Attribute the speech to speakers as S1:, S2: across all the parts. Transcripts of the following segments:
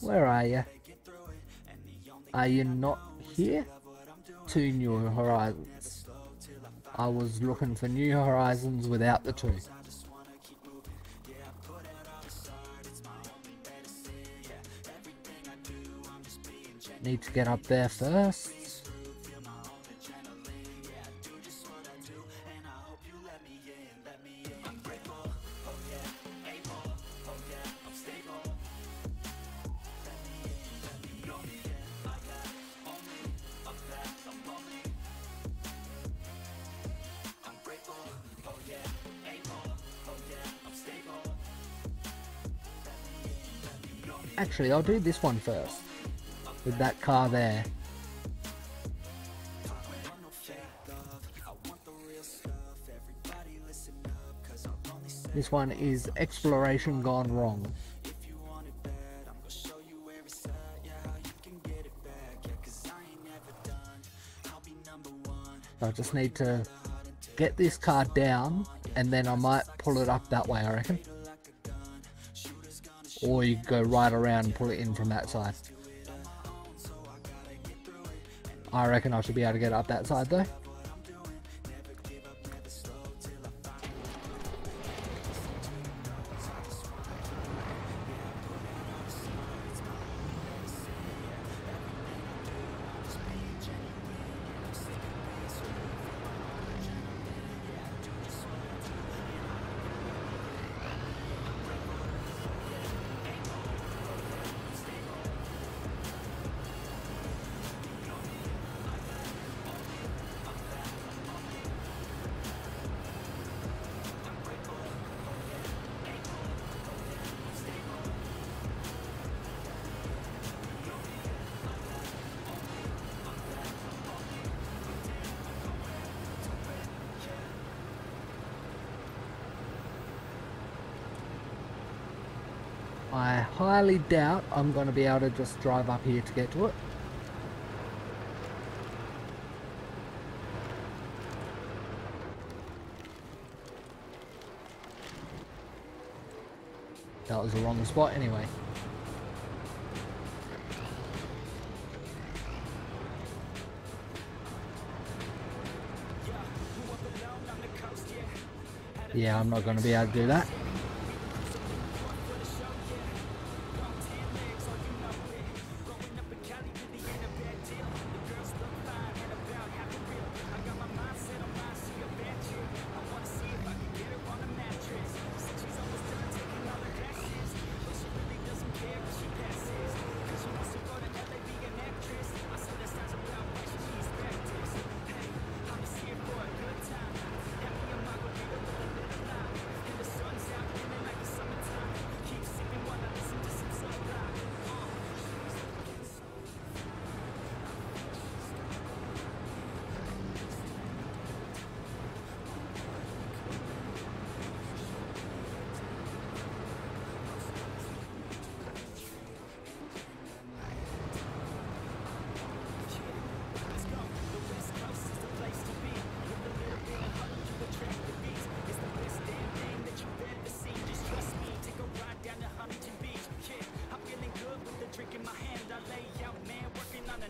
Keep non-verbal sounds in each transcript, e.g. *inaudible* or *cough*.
S1: Where are you? Are you not here? Two new horizons. I was looking for new horizons without the two. Need to get up there first. Actually, I'll do this one first. With that car there. This one is Exploration Gone Wrong. I just need to get this car down and then I might pull it up that way I reckon. Or you go right around and pull it in from that side. I reckon I should be able to get up that side though. Highly doubt I'm going to be able to just drive up here to get to it. That was the wrong spot anyway. Yeah, I'm not going to be able to do that.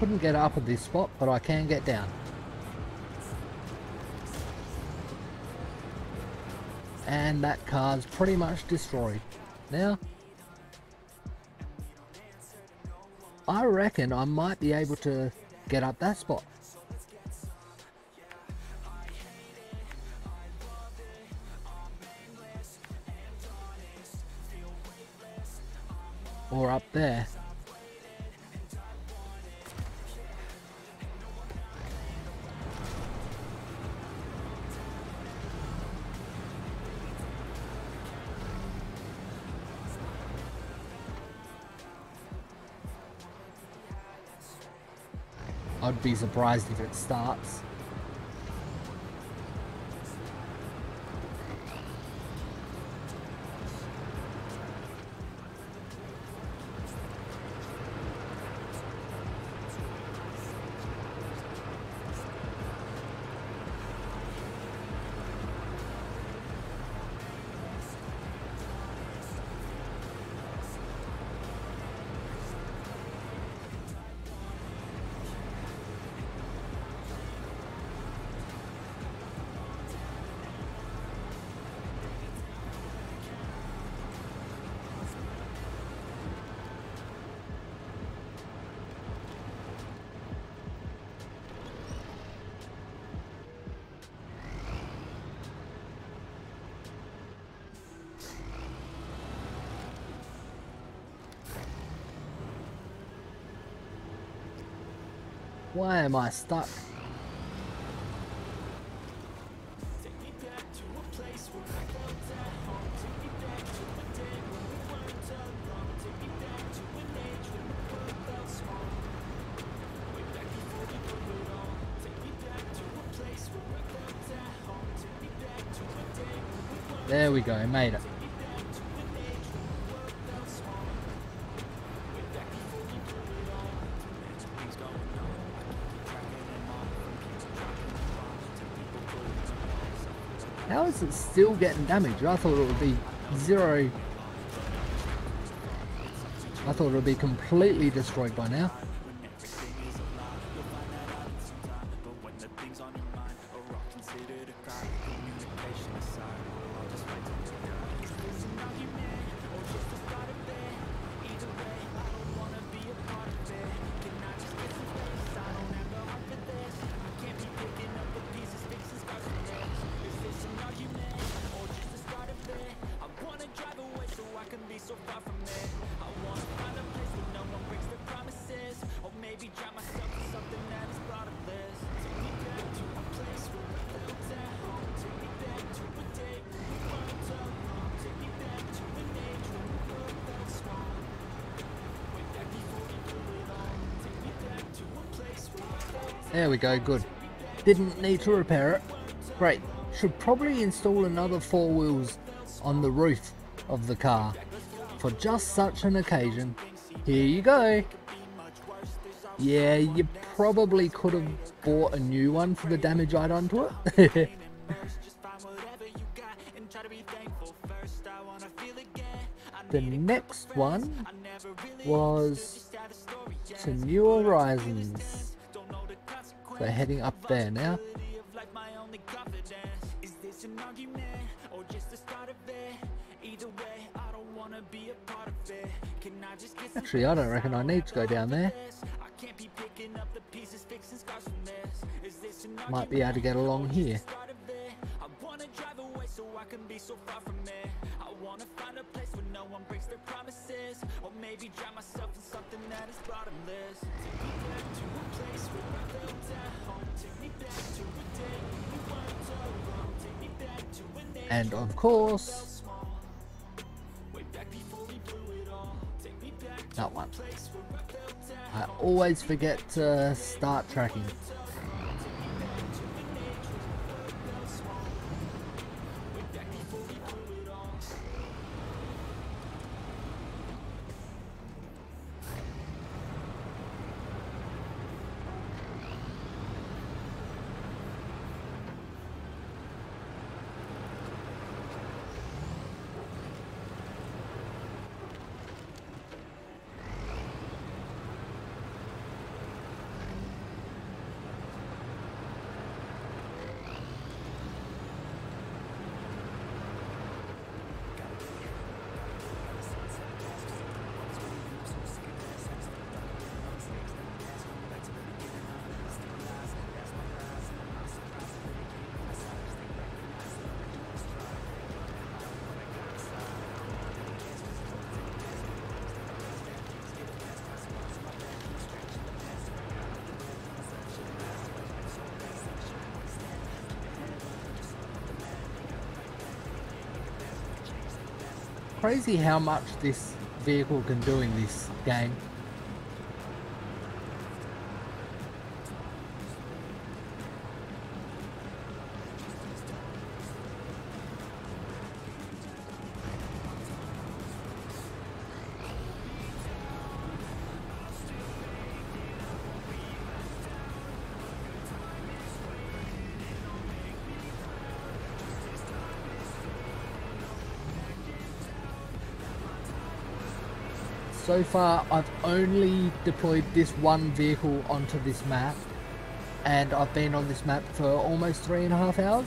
S1: Couldn't get up at this spot, but I can get down. And that car's pretty much destroyed. now. I reckon I might be able to get up that spot. Surprised if it starts. Why am I stuck? There we go, made it. How is it still getting damaged? I thought it would be zero. I thought it would be completely destroyed by now. There we go, good. Didn't need to repair it. Great. Should probably install another four wheels on the roof of the car. For just such an occasion. Here you go. Yeah, you probably could have bought a new one for the damage I done to it. *laughs* the next one was to New Horizons. So heading up there now. Actually, I don't reckon I need to go down there. Might be able to get along here. Wanna find a place where no one breaks their promises. Or maybe drown myself in something that is bottomless. Take me back to a place where I felt at home. Take me back to a day when we weren't alone. Take me back to an age And of course That one. I always forget to start tracking Crazy how much this vehicle can do in this game. So far, I've only deployed this one vehicle onto this map, and I've been on this map for almost three and a half hours.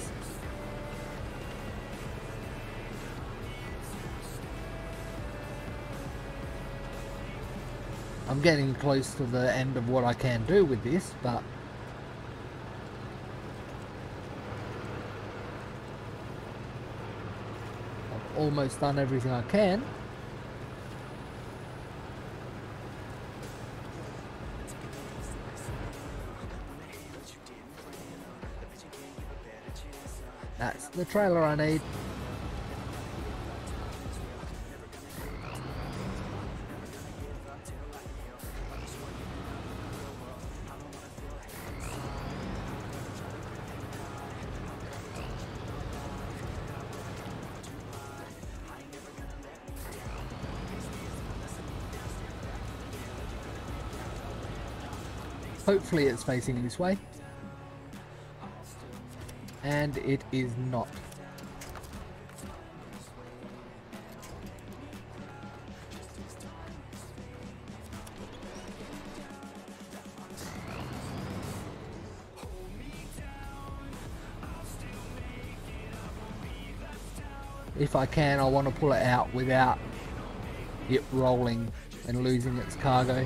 S1: I'm getting close to the end of what I can do with this, but I've almost done everything I can. The trailer I need. Hopefully it's facing this way and it is not. If I can, I want to pull it out without it rolling and losing its cargo.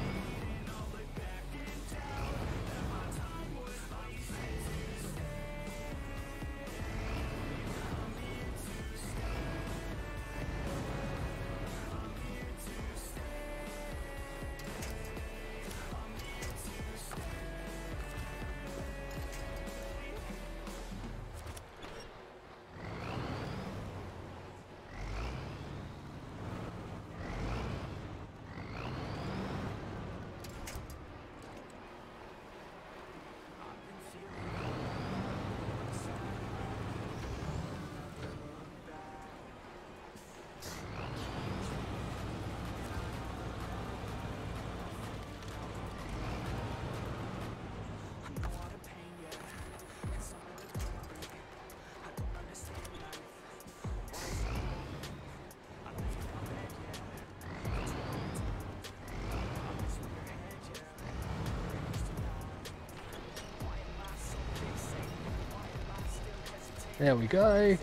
S1: There we go.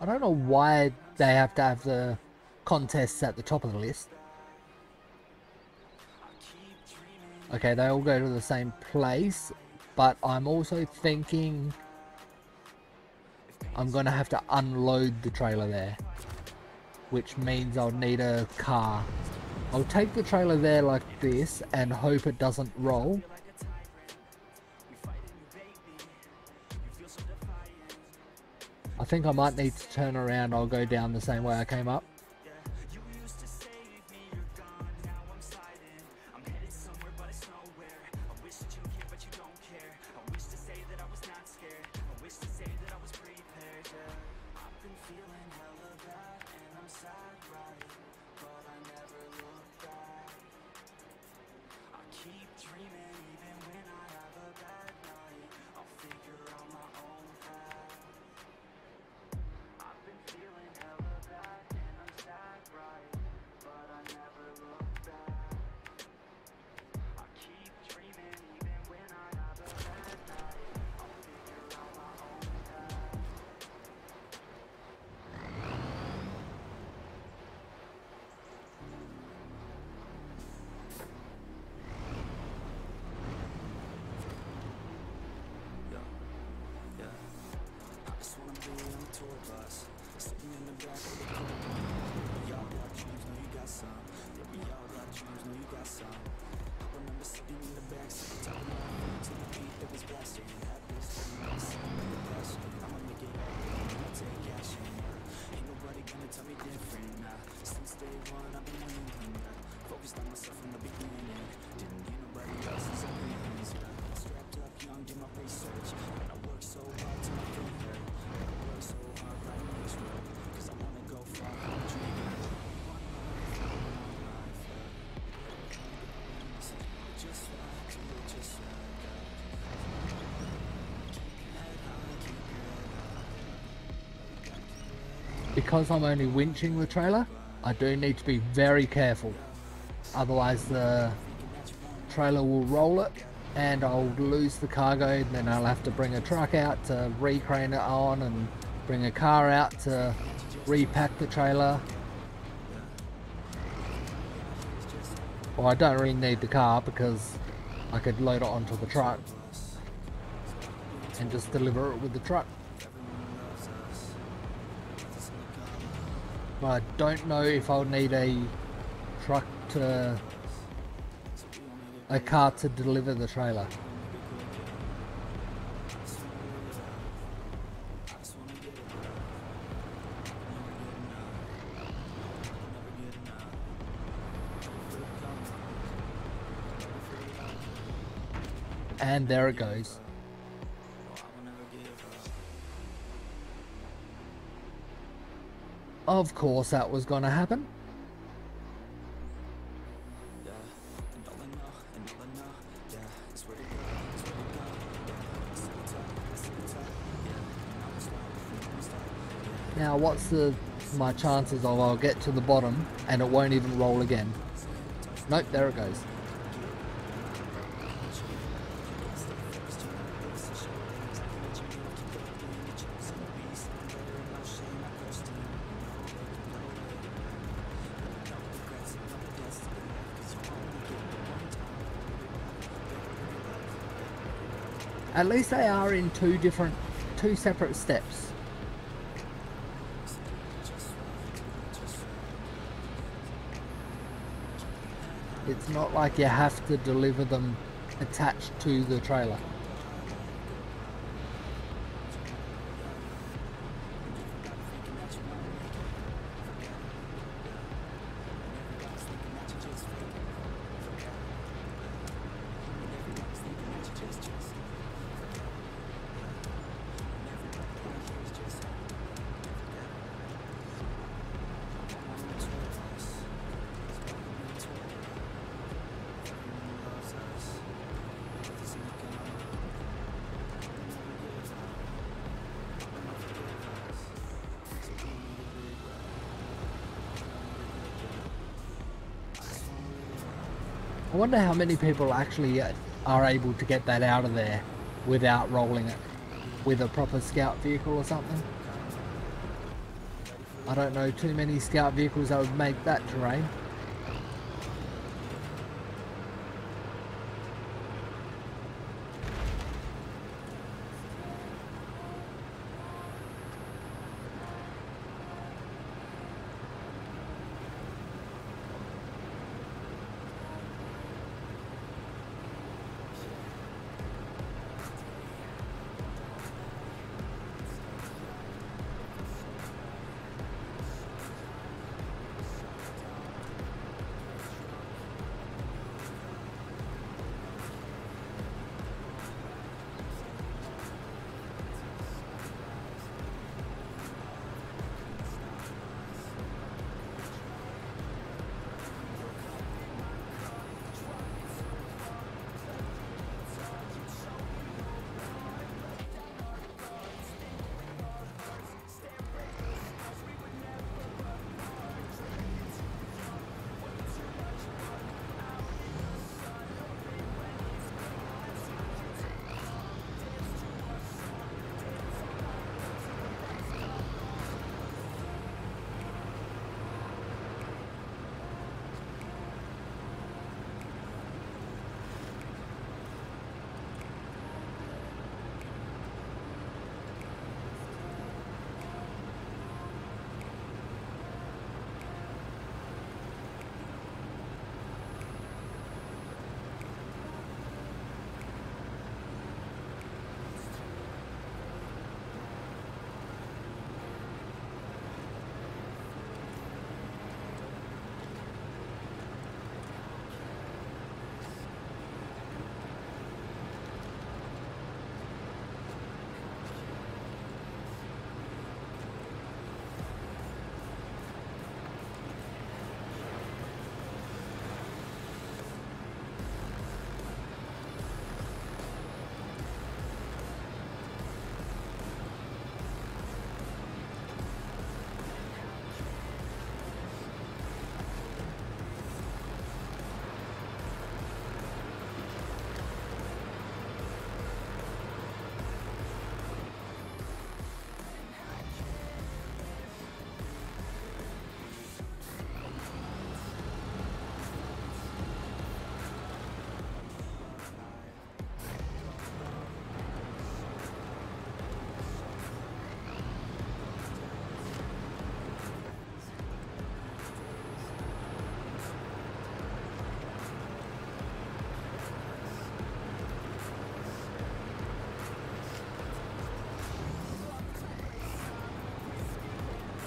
S1: I don't know why they have to have the contests at the top of the list. Okay, they all go to the same place, but I'm also thinking I'm going to have to unload the trailer there which means I'll need a car. I'll take the trailer there like this and hope it doesn't roll. I think I might need to turn around, I'll go down the same way I came up. the. I'ma take action. Tell me different. Since day one, I've been winning. Focused on myself from the beginning. Because I'm only winching the trailer, I do need to be very careful. Otherwise the trailer will roll it and I'll lose the cargo and then I'll have to bring a truck out to recrane it on and bring a car out to repack the trailer. Well, I don't really need the car because I could load it onto the truck and just deliver it with the truck. But I don't know if I'll need a truck to a car to deliver the trailer. And there it goes. Of course that was going to happen. Now what's the my chances of I'll get to the bottom and it won't even roll again? Nope, there it goes. At least they are in two different, two separate steps. It's not like you have to deliver them attached to the trailer. Wonder how many people actually are able to get that out of there without rolling it with a proper scout vehicle or something. I don't know too many scout vehicles that would make that terrain.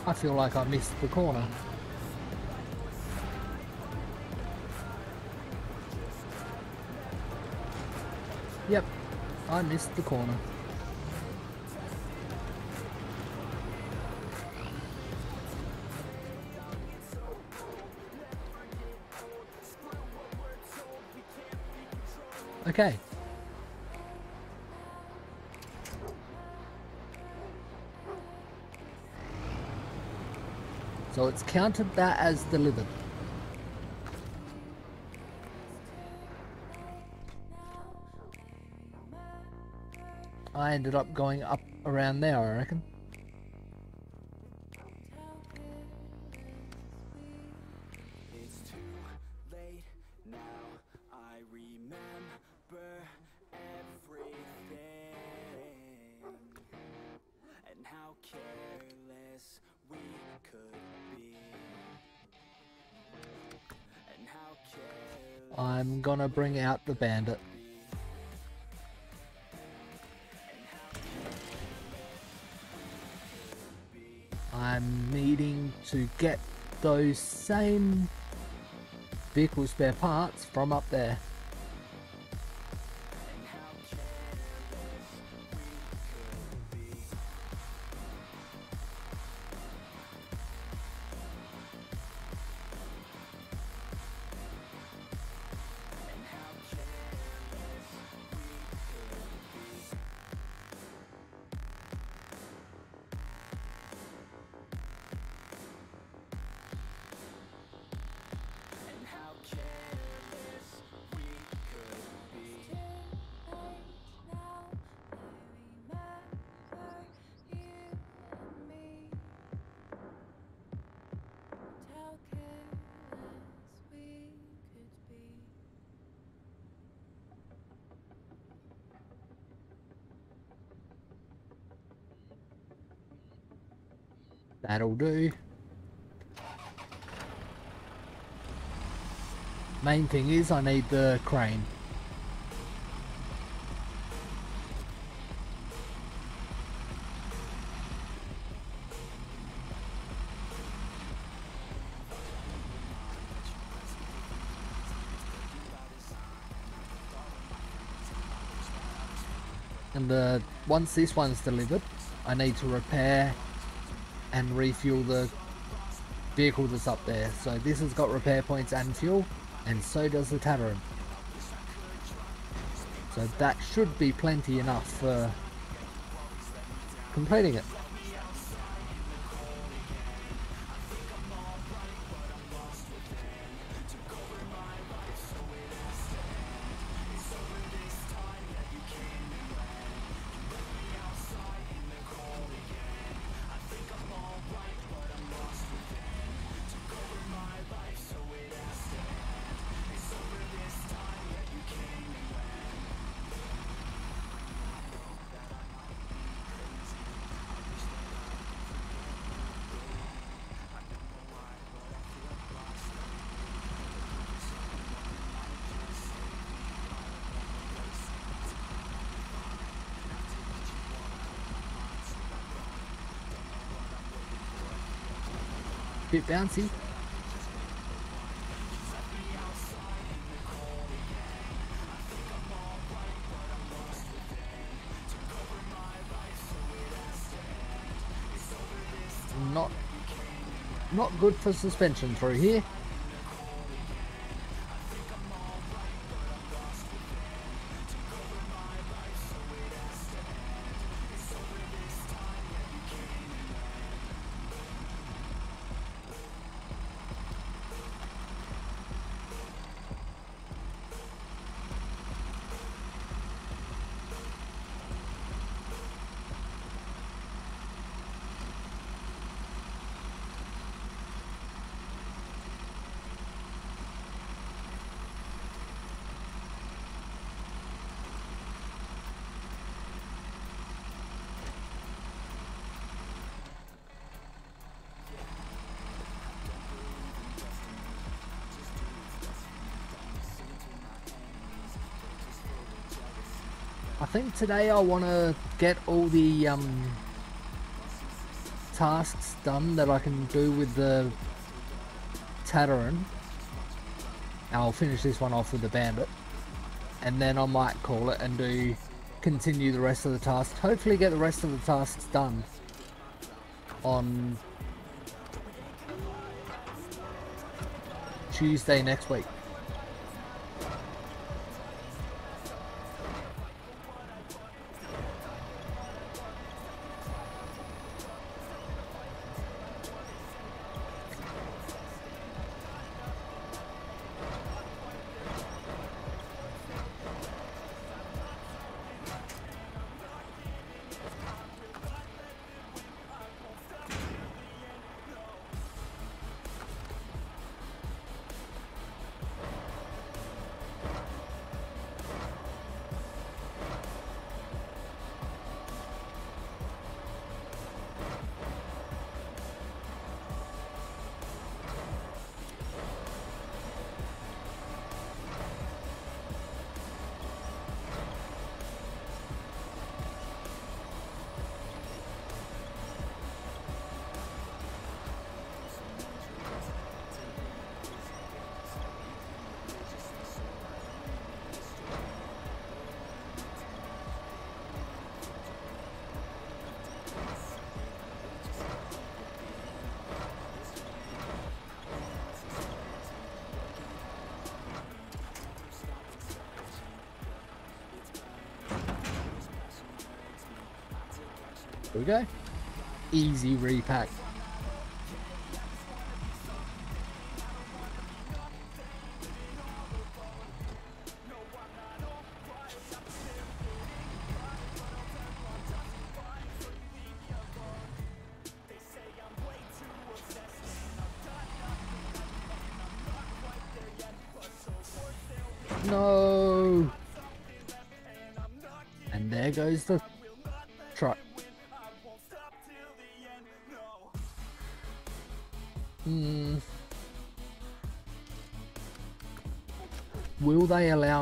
S1: I feel like I missed the corner. Yep, I missed the corner. Okay. It's counted that as delivered. I ended up going up around there, I reckon. I'm gonna bring out the bandit. I'm needing to get those same vehicle spare parts from up there. That'll do. Main thing is I need the crane. And uh, once this one's delivered, I need to repair and refuel the vehicle that's up there. So this has got repair points and fuel, and so does the tavern. So that should be plenty enough for completing it. Bit bouncy. Not, not good for suspension through here. Think today I want to get all the um, tasks done that I can do with the Tatarin. I'll finish this one off with the Bandit. And then I might call it and do continue the rest of the tasks. Hopefully get the rest of the tasks done on Tuesday next week. There we go. Easy repack.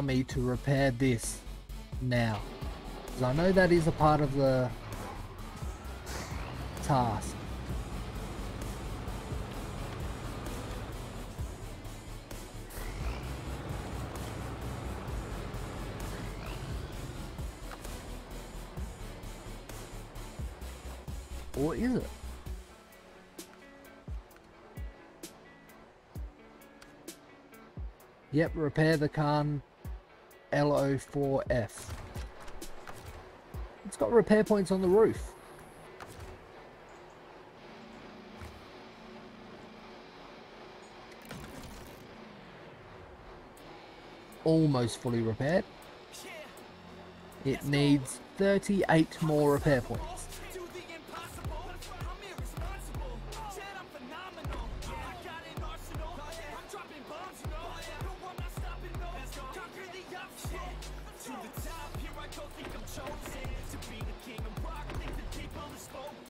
S1: Allow me to repair this now? Because I know that is a part of the task. Or is it? Yep, repair the Khan LO4F. It's got repair points on the roof. Almost fully repaired. It needs 38 more repair points.